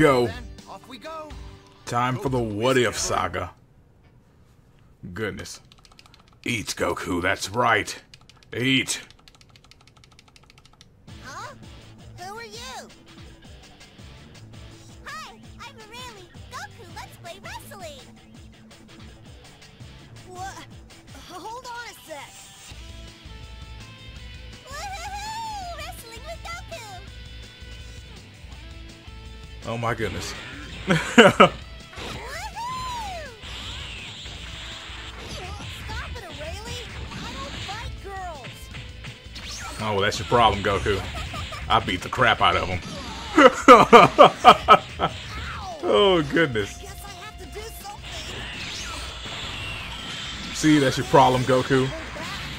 go. Off we go. Time for the what if saga. Goodness. Eat, Goku, that's right. Eat. Huh? Who are you? Hi, I'm Arale. Goku, let's play wrestling. What? Hold on a sec. Oh my goodness. Woohoo! Stop it, Arale. I don't fight girls. Oh, that's your problem, Goku. I beat the crap out of him. oh goodness. Guess I have to do something. See, that's your problem, Goku.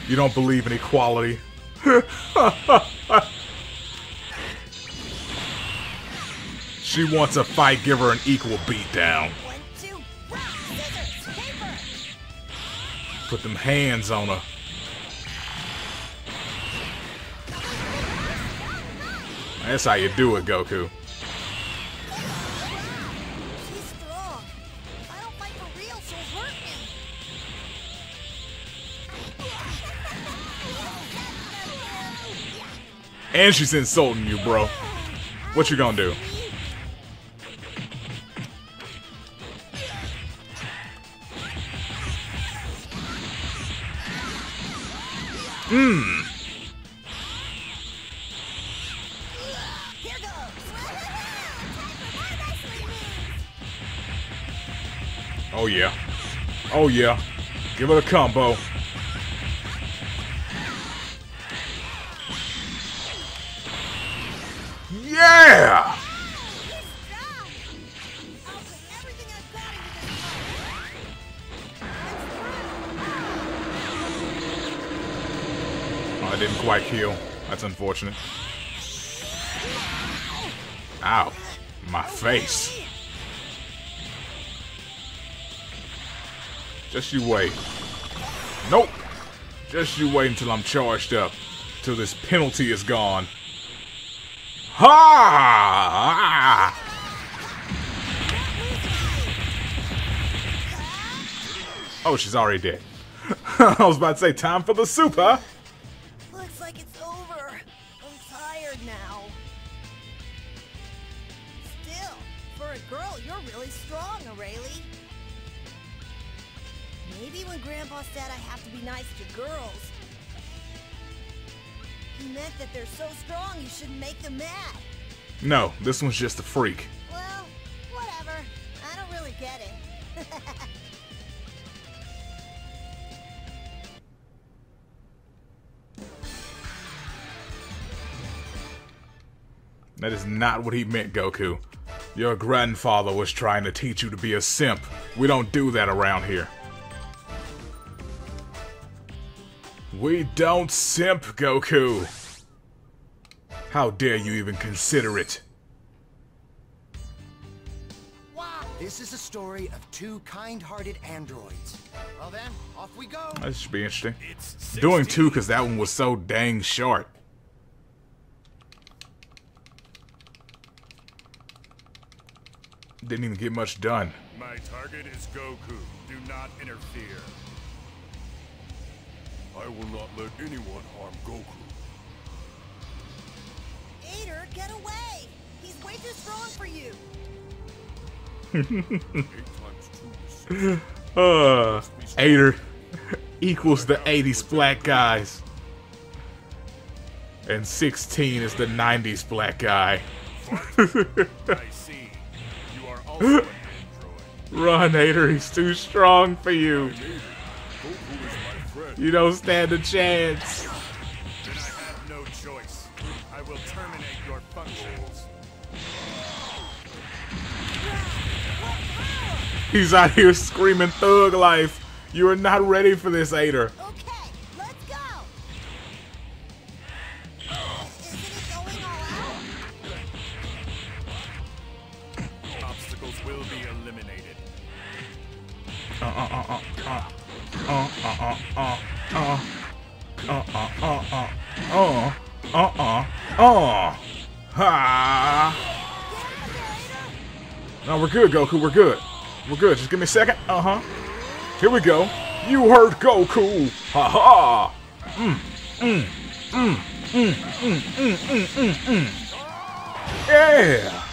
You don't believe in equality. she wants a fight, give her an equal beatdown. Put them hands on her. That's how you do it, Goku. And she's insulting you, bro. What you gonna do? Goes. Oh yeah. Oh yeah. Give it a combo. Yeah! Quite heal. That's unfortunate. Ow. My face. Just you wait. Nope. Just you wait until I'm charged up. Till this penalty is gone. Ha! Oh, she's already dead. I was about to say, time for the super. Looks like it's over. I'm tired now. Still, for a girl, you're really strong, Arale. Maybe when Grandpa said I have to be nice to girls, he meant that they're so strong you shouldn't make them mad. No, this one's just a freak. Well, whatever. That is not what he meant, Goku. Your grandfather was trying to teach you to be a simp. We don't do that around here. We don't simp, Goku. How dare you even consider it? This is a story of two kind-hearted androids. Well then, off we go. That should be interesting. Doing two because that one was so dang short. Didn't even get much done. My target is Goku. Do not interfere. I will not let anyone harm Goku. Eighter, get away! He's way too strong for you. Eight times two is six. Uh, Eighter equals the 80s black guys. And 16 is the 90s black guy. I see. Run, Eighter, he's too strong for you. You don't stand a chance. Then I have no choice. I will terminate your functions. He's out here screaming thug life. You are not ready for this, Eighter. No, we're good, Goku. We're good. We're good. Just give me a second. Uh huh. Here we go. You heard Goku. Ha ha. Mm, mm, mm, mm, mm, mm, mm, mm, mm. Yeah.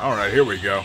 All right, here we go.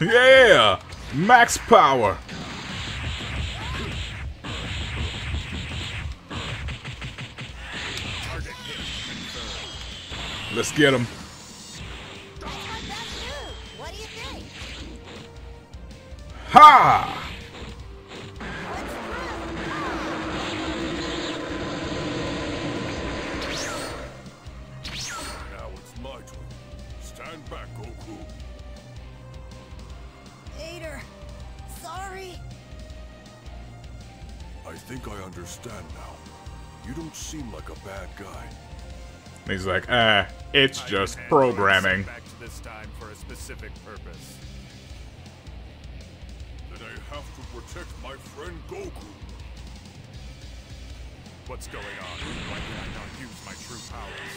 Yeah! Max power! Let's get him. That's think I understand now. You don't seem like a bad guy. He's like, ah, it's I just programming. Back to this time for a specific purpose. That I have to protect my friend Goku. What's going on? Why can I not use my true powers?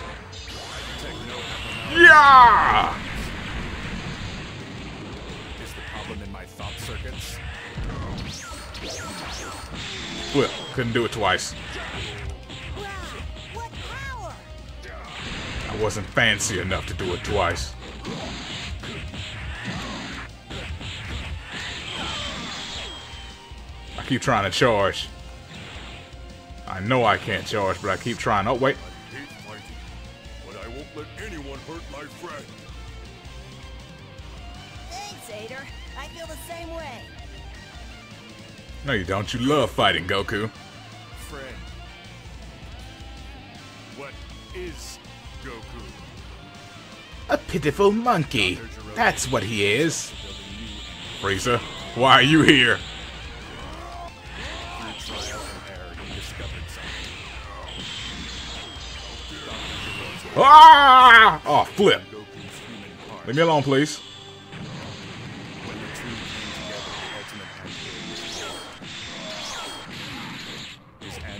I detect no abnormality. Yeah! Is problem in my thought circuits? Flip. Couldn't do it twice. Wow! I wasn't fancy enough to do it twice. I keep trying to charge. I know I can't charge, but I keep trying. Oh, wait. I hate fighting, but I won't let anyone hurt my friend. Thanks, Eighter. I feel the same way. No, you don't. You love fighting, Goku. Friend. What is Goku? A pitiful monkey. That's what he is. Frieza, why are you here? Through trial and error, he discovered something. Ah! Oh, flip. Goku's human heart. Leave me alone, please.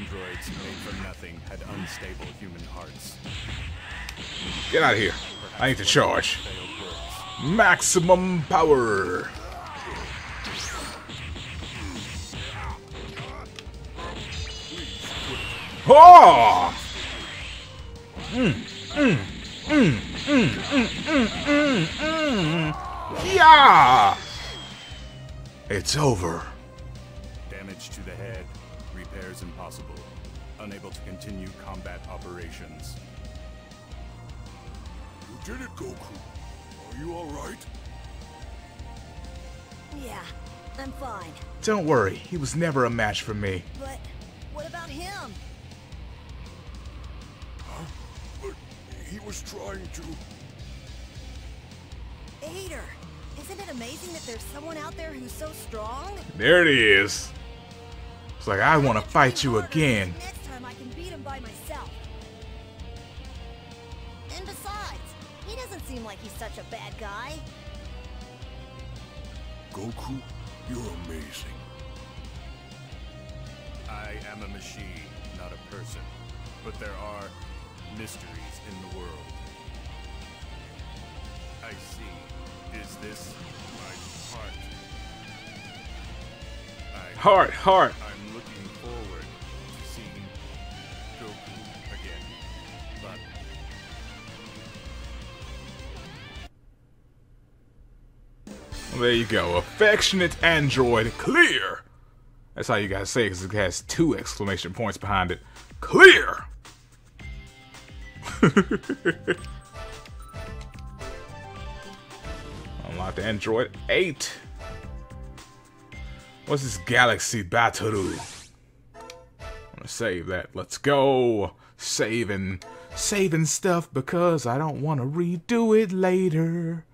Androids, made from nothing, had unstable human hearts. Get out of here. I need to charge. Maximum power. Oh! Mm, mm, mm, mm, mm, mm, mm, mm. Yeah! It's over. Damage to the head, repairs impossible. Unable to continue combat operations. You did it, Goku. Are you alright? Yeah, I'm fine. Don't worry, he was never a match for me. But what about him? Huh? But he was trying to. Eighter, isn't it amazing that there's someone out there who's so strong? There it is. It's like, I want to fight you again. Next time I can beat him by myself. And besides, he doesn't seem like he's such a bad guy. Goku, you're amazing. I am a machine, not a person. But there are mysteries in the world. I see. Is this my heart? I, Heart, heart. I'm there you go. Affectionate android clear. That's how you gotta say because it has two exclamation points behind it. Clear. Unlock the Android 8. What's this galaxy battle? I'm gonna save that. Let's go. Saving, saving stuff because I don't want to redo it later.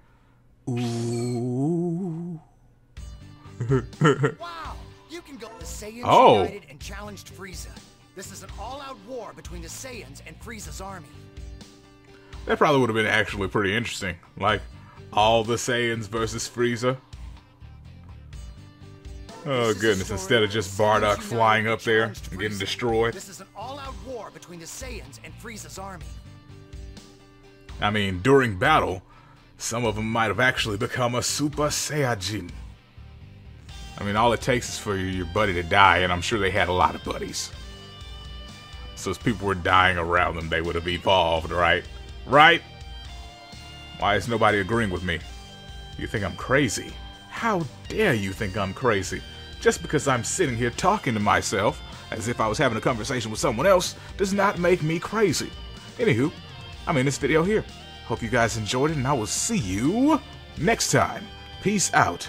Ooh. Wow! You can go. The Saiyans Oh. united and challenged Frieza. This is an all-out war between the Saiyans and Frieza's army. That probably would have been actually pretty interesting. Like, all the Saiyans versus Frieza. Oh This is a goodness, instead of just Bardock flying up there and getting destroyed. This is an all-out war between the Saiyans and Frieza's army. I mean, during battle, some of them might have actually become a Super Saiyajin. I mean, all it takes is for your buddy to die, and I'm sure they had a lot of buddies. So as people were dying around them, they would have evolved, right? Right? Why is nobody agreeing with me? You think I'm crazy? How dare you think I'm crazy? Just because I'm sitting here talking to myself as if I was having a conversation with someone else does not make me crazy. Anywho, I'm in this video here. Hope you guys enjoyed it, and I will see you next time. Peace out,